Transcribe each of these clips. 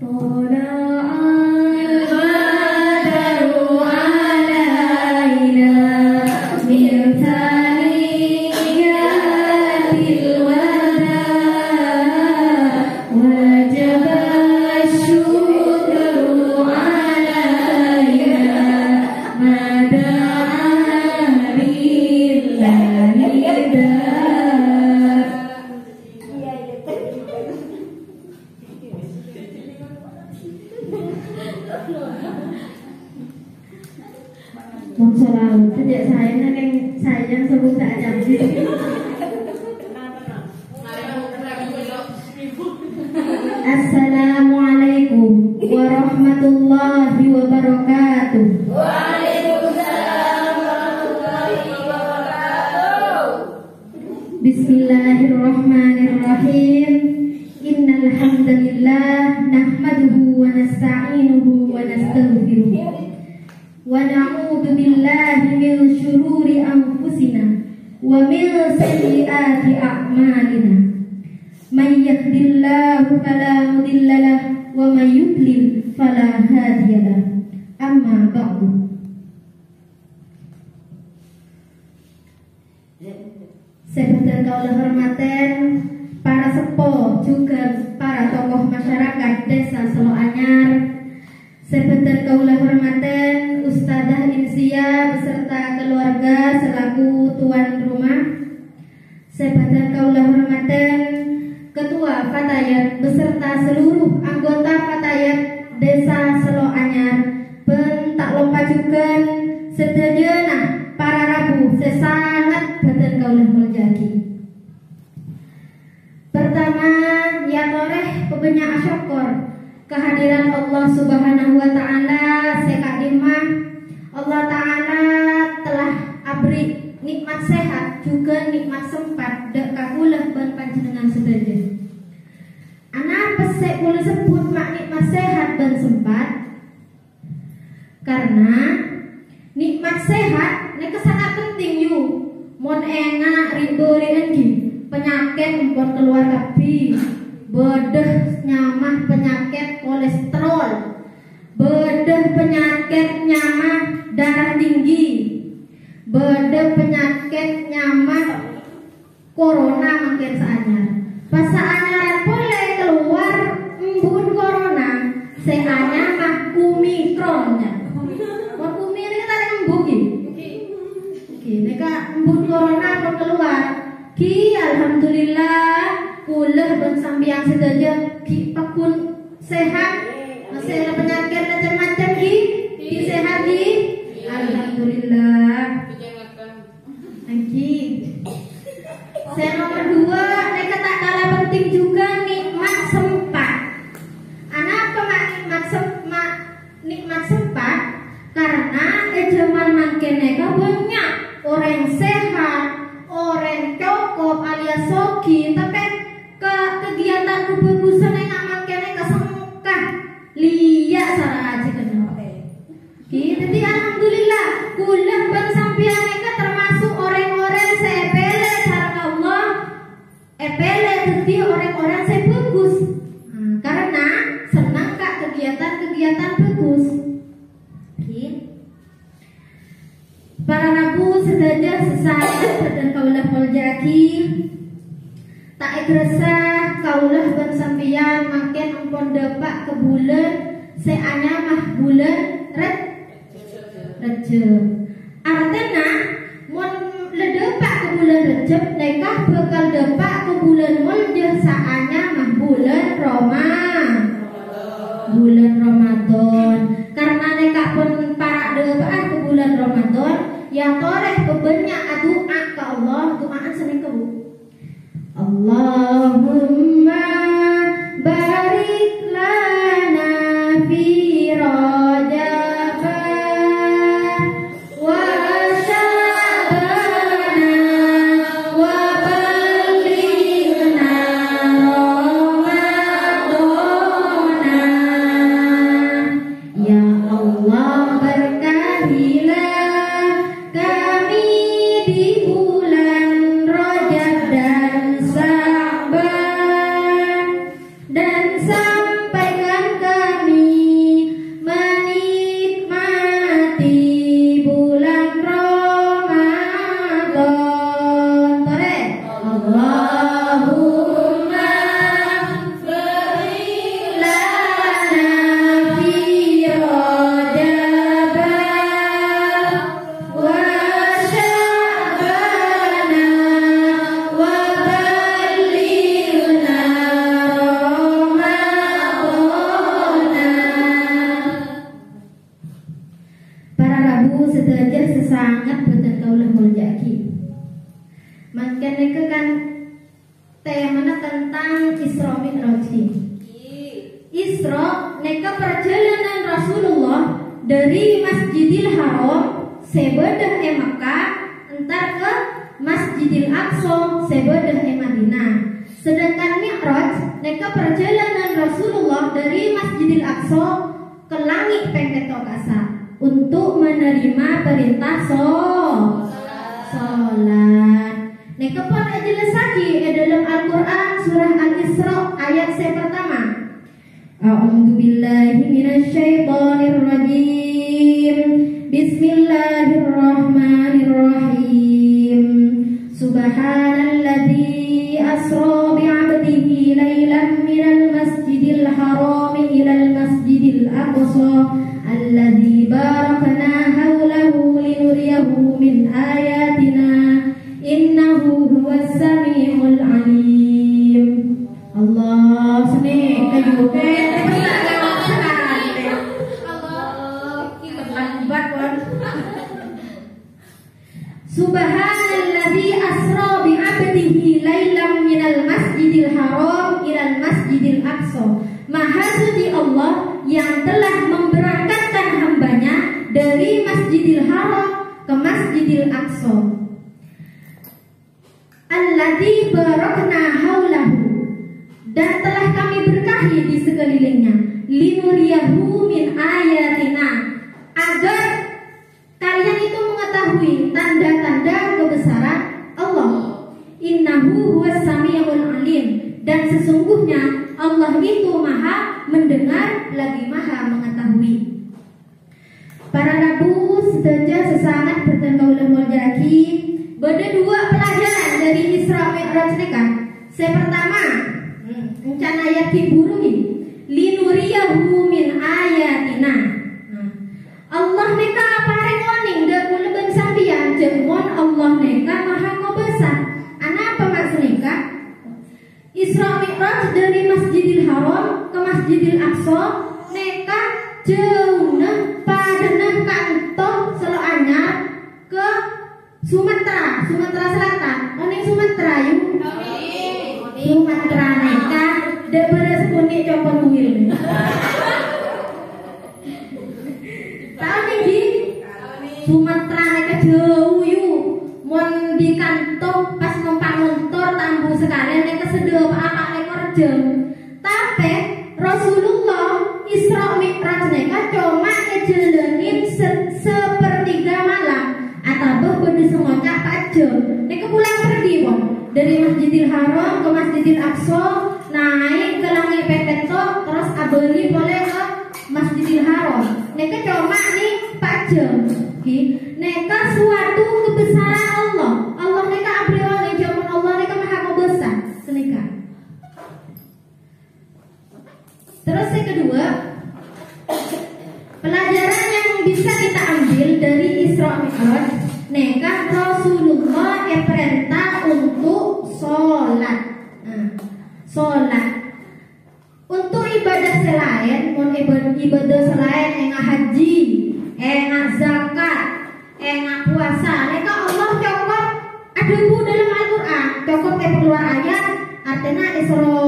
Por Assalamualaikum warahmatullahi wabarakatuh. Waalaikumsalam warahmatullahi wabarakatuh. Bismillahirrahmanirrahim. Innal hamdalillah nahmaduhu wa nasta'inuhu wa nastaghfiruh. Wa na'udzu billahi min shururi anfusina wa min sayyiati a'malina. الله فلا مضل له ومن يضلل فلا هادي له أما بعد Sebutan kaulah hormaten para sepo juga para tokoh masyarakat desa Solo Anyar. Sebutan kaulah hormaten Ustazah Insia beserta keluarga selaku tuan rumah. Sebutan kaulah hormaten Ketua Fatayat beserta seluruh anggota Fatayat Desa Selo Anyar pentak juga sedayana para rabu sesangat badan kaulah muljaki pertama ya toreh pebenya asyokor kehadiran Allah subhanahu wa ta'ala sekak dimah Allah ta'ala telah abri nikmat sehat juga nikmat sempurna. disebut nikmat sehat dan sempat. Karena nikmat sehat nek sangat penting yu. Mon enak ribu riengi penyakit mumpun keluar tapi bedah nyamah penyakit kolesterol. Bedah penyakit nyamah darah tinggi. Bedah penyakit nyamah corona makin seanyar. Pas seanyaran Sehanya mahkumi tronnya. Mahkumi ini ada yang buki, Gini kak mbuk lorona aku keluar. Ki alhamdulillah kulah ben sampeyan sedaya ki pekun sehat. Masih ada kenega banyak. Orang sehat orang cukup alias sogi tapi ke kegiatan kebagusan yang aman keneka sengkah lihat sana aja kenapa gitu jadi alhamdulillah. Kulah bang sampian neka termasuk orang-orang sepele karena Allah ebele jadi orang-orang sebagus hmm, karena senang kak kegiatan-kegiatan bagus. sedadah sesayat dan kaulah poljaki tak ikresa kaulah ban sampeyan makin empon dapat ke bulan. Seanya mah bulan red rejem Haram sebedah e Makkah entar ke Masjidil Aqsa sebedah e Madinah. Sedangkan Mi'raj neka perjalanan Rasulullah dari Masjidil Aqsa ke langit pengketok kasa untuk menerima perintah sholat. Neka pun jelas lagi dalam Al-Quran surah Al-Isra ayat yang pertama. A'udzu Alladzi barakna haulahu. Dan telah kami berkahi di sekelilingnya. Linuriyahu min ayatina. Agar kalian itu mengetahui tanda-tanda kebesaran Allah. Innahu alim. Dan sesungguhnya Allah itu maha mendengar lagi maha mengetahui. Para rabu sedaja sesangat bertemu oleh jaki Bada dua pelajaran dari Isra Mi'raj mereka. Saya pertama, rencana yakin burungi linuriyahu min ayatina. Allah neka apa rekoning de kuleban sambian jemon Allah neka maha ngobesa. Ana apa maksud neka? Isra Mi'raj dari Masjidil Haram ke Masjidil Aqsa neka jauh padana kantor selo anyar ke Sumatera, Sumatera Selatan. Oning Sumatera yuk. Sumatera neka de beres kuning copot kuil. Tahu di Sumatera neka jauh. Mon di kantong pas numpak motor tambu sekalian neka sedep apa ekor jam. Neka suatu kebesaran Allah. Allah neka abriol jaman Allah neka maha besar. Seneka. Terus yang kedua, pelajaran yang bisa kita ambil dari Isra Mi'raj, neka Rasulullah yang perintah untuk sholat. Nah, sholat. Untuk ibadah selain, mau ibadah, selain enggak haji, enggak zakat, enggak puasa, neka Allah cokot ada dalam Al-Quran, cokot kayak keluar ayat, artinya Isra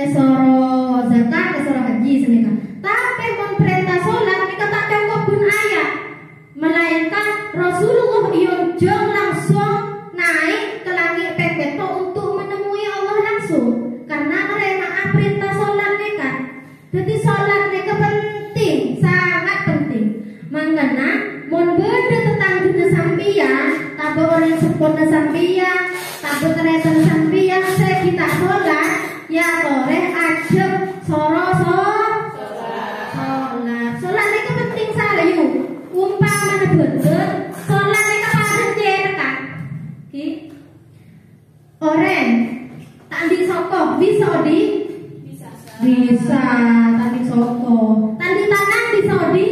Isra zakat, Isra haji senika. Tapi mun perintah sholat mereka tak cangkok pun ayat. Melainkan Rasulullah yojong langsung naik ke langit pepeto untuk menemui Allah langsung. Karena mereka perintah sholat mereka. Jadi ki oren tadi soko. Bisa di bisa tadi soko. Tadi tanah bisa di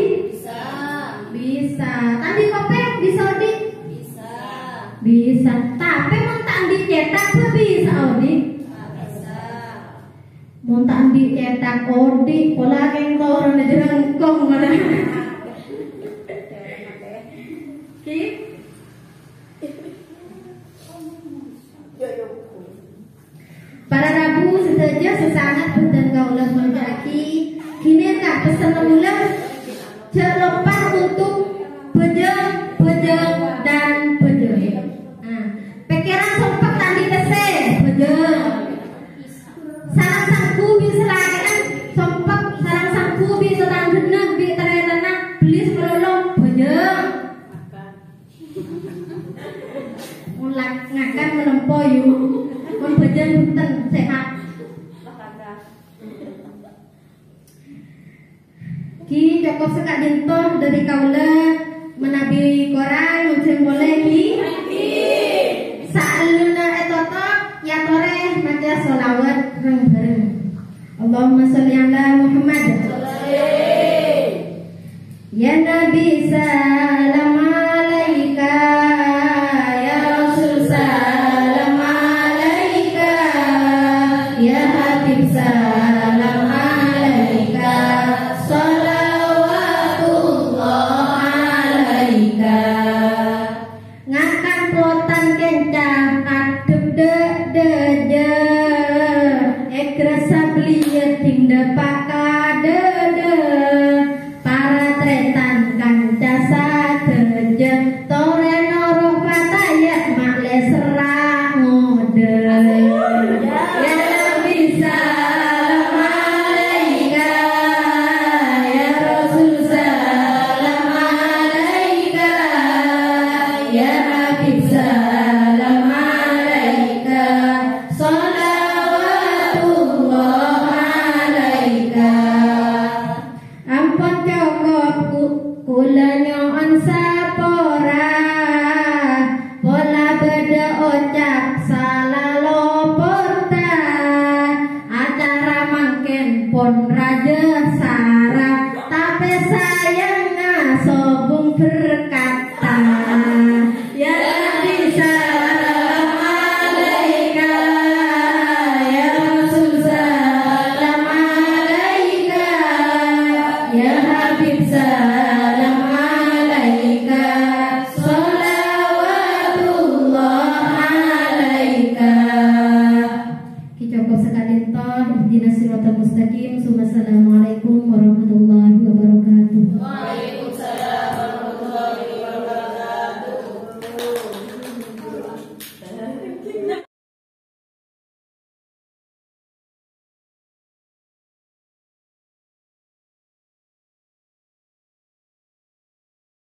bisa. Tadi kopi bisa di bisa. Tapi mau tadi cetak bisa Odi? Mau tadi cetak Odi? Pola kengkong orang jerengkong mana dan kaulah menjaki kini tak pesan mula celopan untuk pejeng pejeng dan pejeng nah, pikiran sempat tadi tese pejeng sarang sangku bisa lagi kan sempat sarang sangku bisa tanah bi ternyata belis melolong pejeng mulak ngakan menempo yuk. Kon pejeng punten sehat Ki cukup sekak dintoh dari kaula menabi korang muncul boleh ki. Sa'aluna etoto ya tore maca solawat reng-reng. Allahumma sholli ala Muhammad. Ya Nabi Depan pon raja sara Tapi